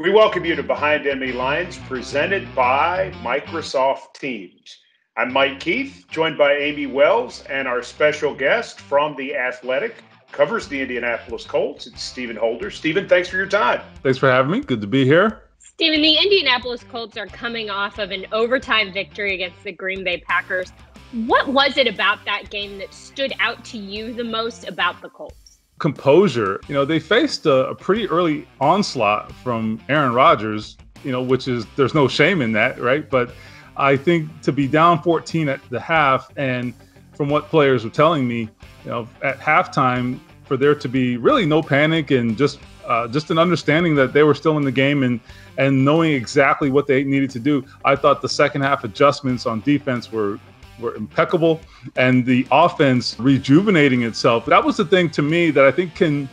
We welcome you to Behind Enemy Lines, presented by Microsoft Teams. I'm Mike Keith, joined by Amie Wells, and our special guest from The Athletic covers the Indianapolis Colts. It's Stephen Holder. Stephen, thanks for your time. Thanks for having me. Good to be here. Stephen, the Indianapolis Colts are coming off of an overtime victory against the Green Bay Packers. What was it about that game that stood out to you the most about the Colts? Composure. You know, they faced a, a pretty early onslaught from Aaron Rodgers, you know, which is there's no shame in that, right? But I think to be down 14 at the half, and from what players were telling me, you know, at halftime, for there to be really no panic and just uh, just an understanding that they were still in the game and and knowing exactly what they needed to do. I thought the second half adjustments on defense were were impeccable and the offense rejuvenating itself. That was the thing to me that I think can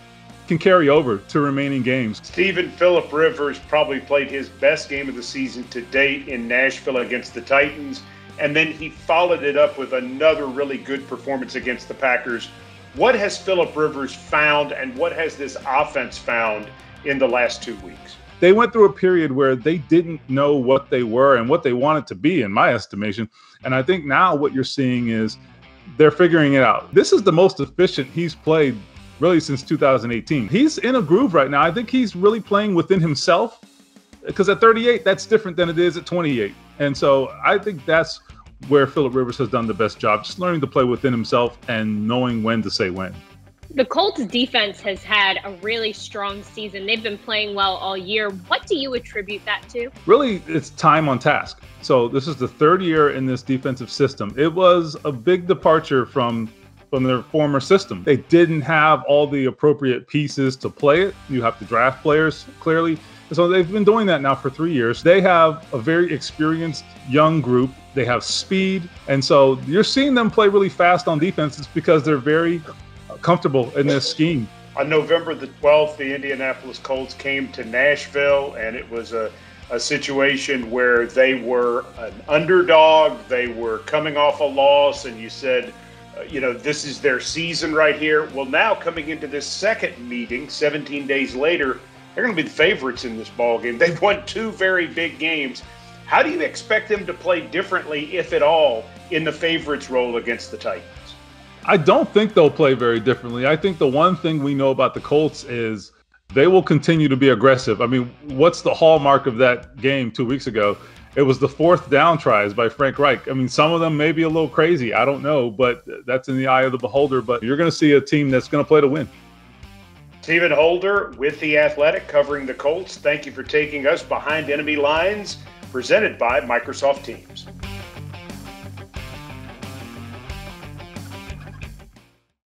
can carry over to remaining games. Stephen Philip Rivers probably played his best game of the season to date in Nashville against the Titans, and then he followed it up with another really good performance against the Packers. What has Philip Rivers found, and what has this offense found in the last two weeks? They went through a period where they didn't know what they were and what they wanted to be, in my estimation. And I think now what you're seeing is they're figuring it out. This is the most efficient he's played really since 2018. He's in a groove right now. I think he's really playing within himself because at 38, that's different than it is at 28. And so I think that's where Philip Rivers has done the best job, just learning to play within himself and knowing when to say when. The Colts defense has had a really strong season. They've been playing well all year. What do you attribute that to? Really, it's time on task. So this is the third year in this defensive system. It was a big departure from from their former system. They didn't have all the appropriate pieces to play it. You have to draft players clearly. And so they've been doing that now for three years. They have a very experienced young group. They have speed. And so you're seeing them play really fast on defense. It's because they're very comfortable in this scheme. On November the 12th, the Indianapolis Colts came to Nashville, and it was a, a situation where they were an underdog. They were coming off a loss, and you said, uh, you know, this is their season right here. Well, now coming into this second meeting, 17 days later, they're going to be the favorites in this ball game. They've won two very big games. How do you expect them to play differently, if at all, in the favorites role against the Titans? I don't think they'll play very differently. I think the one thing we know about the Colts is they will continue to be aggressive. I mean, what's the hallmark of that game two weeks ago? It was the fourth down tries by Frank Reich. I mean, some of them may be a little crazy. I don't know, but that's in the eye of the beholder. But you're going to see a team that's going to play to win. Stephen Holder with The Athletic covering the Colts. Thank you for taking us behind enemy lines, presented by Microsoft Teams.